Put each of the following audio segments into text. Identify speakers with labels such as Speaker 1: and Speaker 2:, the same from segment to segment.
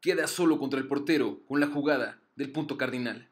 Speaker 1: queda solo contra el portero con la jugada del punto cardinal.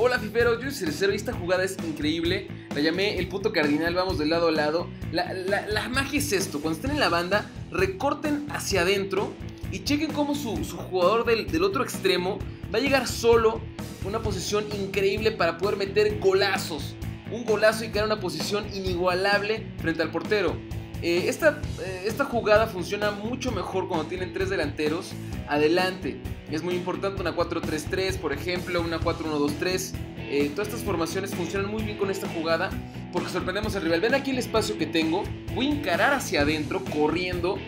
Speaker 1: Hola Fifero, yo soy Cercero y esta jugada es increíble. La llamé el punto cardinal, vamos de lado a lado. La, magia es esto, cuando estén en la banda, recorten hacia adentro y chequen cómo su, jugador del, del, otro extremo va a llegar solo, una posición increíble para poder meter golazos. Un golazo y crear una posición inigualable frente al portero. Eh, esta, eh, esta, jugada funciona mucho mejor cuando tienen tres delanteros adelante. Es muy importante una 4-3-3, por ejemplo, una 4-1-2-3. Eh, todas estas formaciones funcionan muy bien con esta jugada porque sorprendemos al rival. Ven aquí el espacio que tengo. Voy a encarar hacia adentro, corriendo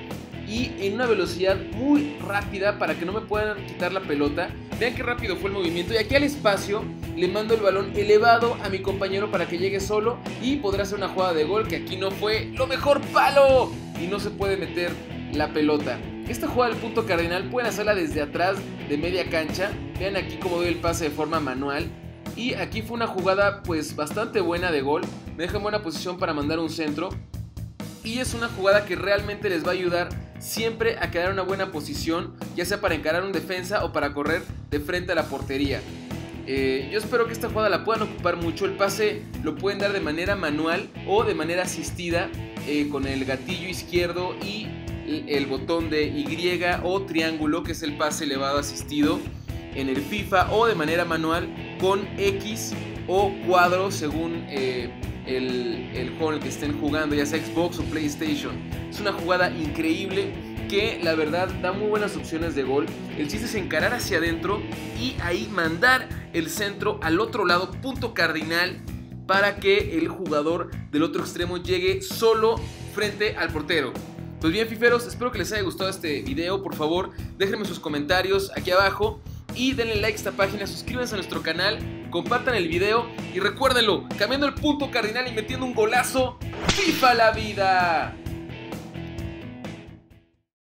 Speaker 1: y en una velocidad muy rápida para que no me puedan quitar la pelota. Vean qué rápido fue el movimiento. Y aquí al espacio le mando el balón elevado a mi compañero para que llegue solo y podrá hacer una jugada de gol que aquí no fue lo mejor palo y no se puede meter la pelota. Esta jugada del punto cardinal pueden hacerla desde atrás de media cancha. Vean aquí cómo doy el pase de forma manual. Y aquí fue una jugada pues bastante buena de gol. Me deja en buena posición para mandar un centro. Y es una jugada que realmente les va a ayudar siempre a quedar en una buena posición, ya sea para encarar un defensa o para correr de frente a la portería. Eh, yo espero que esta jugada la puedan ocupar mucho. El pase lo pueden dar de manera manual o de manera asistida eh, con el gatillo izquierdo y el botón de Y o triángulo, que es el pase elevado asistido en el FIFA, o de manera manual con X o cuadro según eh, el, el juego el que estén jugando, ya sea Xbox o PlayStation. Es una jugada increíble que la verdad da muy buenas opciones de gol. El chiste es encarar hacia adentro y ahí mandar el centro al otro lado, punto cardinal, para que el jugador del otro extremo llegue solo frente al portero. Pues bien, fiferos, espero que les haya gustado este video. Por favor, déjenme sus comentarios aquí abajo y denle like a esta página, suscríbanse a nuestro canal, compartan el video y recuérdenlo, cambiando el punto cardinal y metiendo un golazo, ¡FIFA la vida!